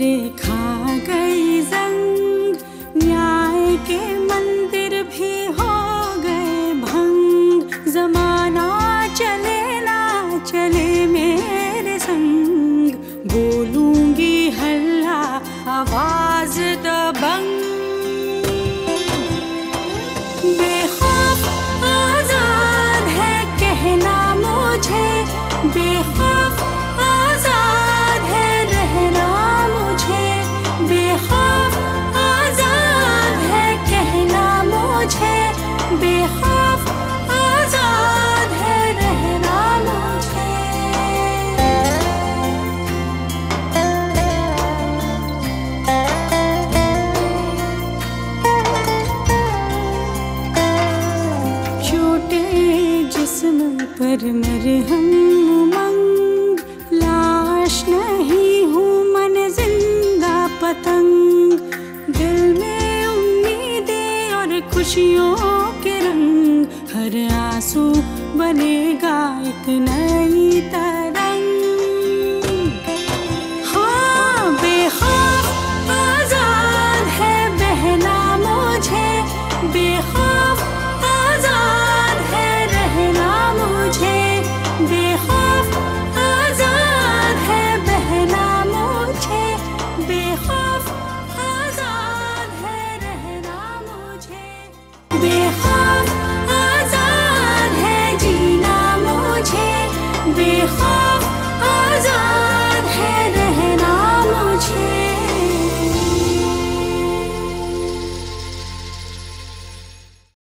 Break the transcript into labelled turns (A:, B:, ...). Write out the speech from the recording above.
A: রে जिसम पर मरहम उमंग। लाश नहीं हूँ मन ज़िंदा पतंग। दिल में उम्मीदें और खुशियों के रंग। हर आँसू बनेगा एक नई तर Because I